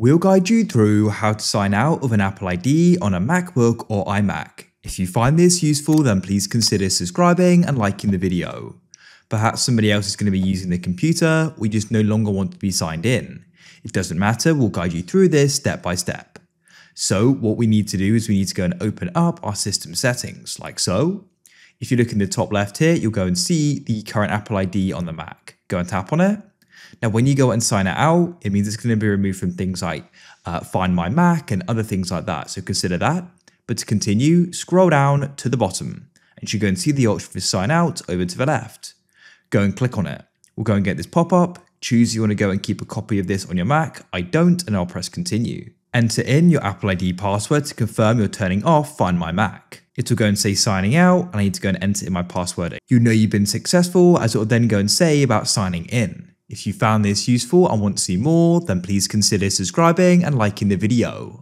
We'll guide you through how to sign out of an Apple ID on a MacBook or iMac. If you find this useful, then please consider subscribing and liking the video. Perhaps somebody else is going to be using the computer, we just no longer want to be signed in. It doesn't matter, we'll guide you through this step by step. So what we need to do is we need to go and open up our system settings, like so. If you look in the top left here, you'll go and see the current Apple ID on the Mac. Go and tap on it. Now, when you go and sign it out, it means it's going to be removed from things like uh, Find My Mac and other things like that. So consider that. But to continue, scroll down to the bottom and you go and see the option for sign out over to the left. Go and click on it. We'll go and get this pop up. Choose you want to go and keep a copy of this on your Mac. I don't, and I'll press continue. Enter in your Apple ID password to confirm you're turning off Find My Mac. It will go and say signing out, and I need to go and enter in my password. You know you've been successful, as it will then go and say about signing in. If you found this useful and want to see more, then please consider subscribing and liking the video.